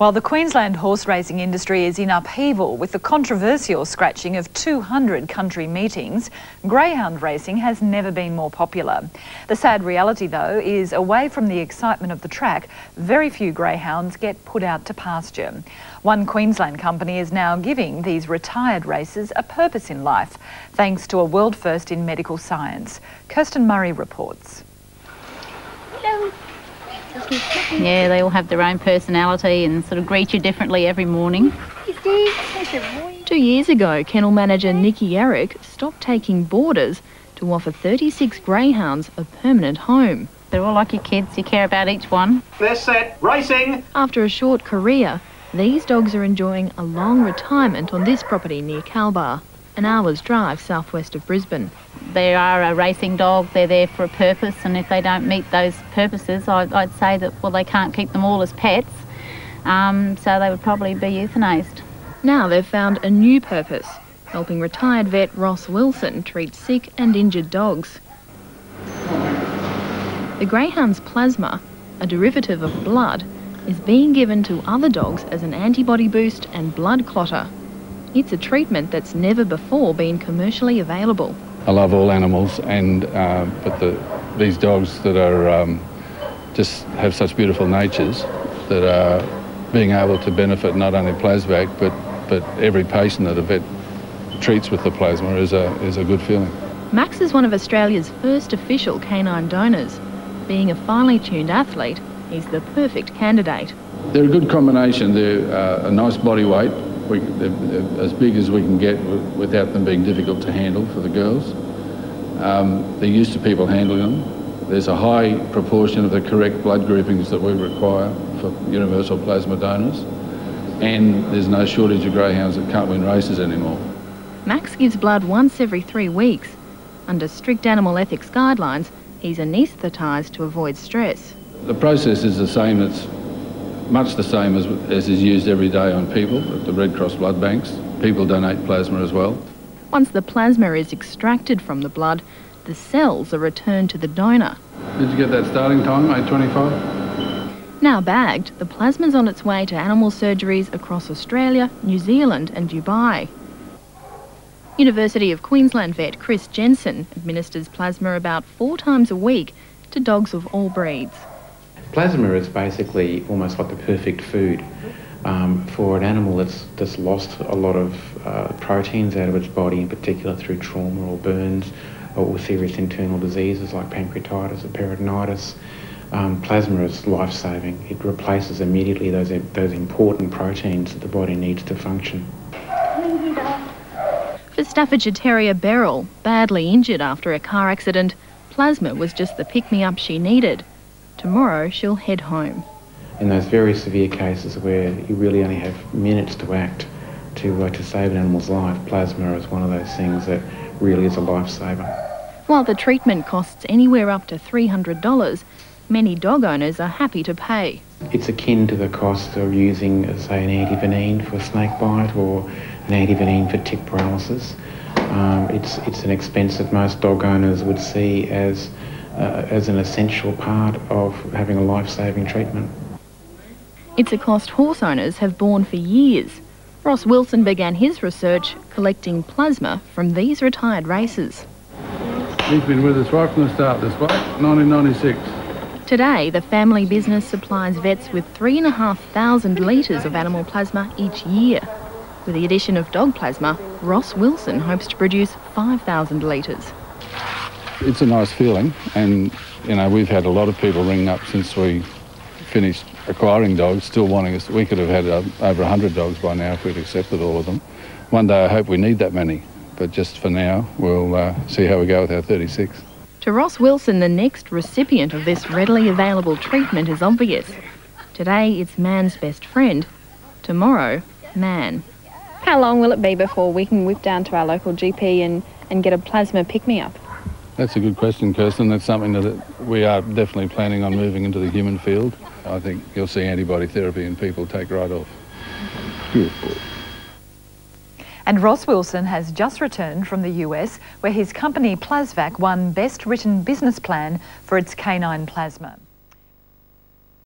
While the Queensland horse racing industry is in upheaval with the controversial scratching of 200 country meetings, greyhound racing has never been more popular. The sad reality, though, is away from the excitement of the track, very few greyhounds get put out to pasture. One Queensland company is now giving these retired racers a purpose in life, thanks to a world first in medical science. Kirsten Murray reports. Yeah, they all have their own personality and sort of greet you differently every morning. Two years ago, kennel manager Nikki Eric stopped taking boarders to offer 36 greyhounds a permanent home. They're all like your kids, you care about each one. They're set, racing! After a short career, these dogs are enjoying a long retirement on this property near Kalbar an hour's drive southwest of Brisbane. They are a racing dog, they're there for a purpose, and if they don't meet those purposes, I'd, I'd say that, well, they can't keep them all as pets, um, so they would probably be euthanased. Now they've found a new purpose, helping retired vet Ross Wilson treat sick and injured dogs. The greyhound's plasma, a derivative of blood, is being given to other dogs as an antibody boost and blood clotter. It's a treatment that's never before been commercially available. I love all animals, and uh, but the, these dogs that are um, just have such beautiful natures that are being able to benefit not only Plasvacc but but every patient that a vet treats with the plasma is a is a good feeling. Max is one of Australia's first official canine donors. Being a finely tuned athlete, he's the perfect candidate. They're a good combination. They're uh, a nice body weight, we, they're, they're as big as we can get without them being difficult to handle for the girls. Um, they're used to people handling them. There's a high proportion of the correct blood groupings that we require for universal plasma donors. And there's no shortage of greyhounds that can't win races anymore. Max gives blood once every three weeks. Under strict animal ethics guidelines, he's anaesthetised to avoid stress. The process is the same. It's much the same as, as is used every day on people at the Red Cross blood banks. People donate plasma as well. Once the plasma is extracted from the blood, the cells are returned to the donor. Did you get that starting time, 8.25? Now bagged, the plasma's on its way to animal surgeries across Australia, New Zealand and Dubai. University of Queensland vet Chris Jensen administers plasma about four times a week to dogs of all breeds. Plasma is basically almost like the perfect food um, for an animal that's, that's lost a lot of uh, proteins out of its body, in particular through trauma or burns or serious internal diseases like pancreatitis or peritonitis. Um, plasma is life-saving. It replaces immediately those, those important proteins that the body needs to function. For Staffordshire Terrier Beryl, badly injured after a car accident, plasma was just the pick-me-up she needed. Tomorrow she'll head home. In those very severe cases where you really only have minutes to act to, uh, to save an animal's life, plasma is one of those things that really is a lifesaver. While the treatment costs anywhere up to $300, many dog owners are happy to pay. It's akin to the cost of using, say, an antivenin for snake bite or an antivenin for tick paralysis. Um, it's, it's an expense that most dog owners would see as uh, as an essential part of having a life-saving treatment. It's a cost horse owners have borne for years. Ross Wilson began his research collecting plasma from these retired races. He's been with us right from the start this way, 1996. Today, the family business supplies vets with 3,500 litres of animal plasma each year. With the addition of dog plasma, Ross Wilson hopes to produce 5,000 litres. It's a nice feeling, and you know we've had a lot of people ring up since we finished acquiring dogs, still wanting us. We could have had uh, over 100 dogs by now if we'd accepted all of them. One day I hope we need that many, but just for now we'll uh, see how we go with our 36. To Ross Wilson, the next recipient of this readily available treatment is obvious. Today it's man's best friend, tomorrow, man. How long will it be before we can whip down to our local GP and, and get a plasma pick-me-up? That's a good question, Kirsten. That's something that we are definitely planning on moving into the human field. I think you'll see antibody therapy and people take right off. Good. And Ross Wilson has just returned from the US where his company Plasvacc won Best Written Business Plan for its canine plasma.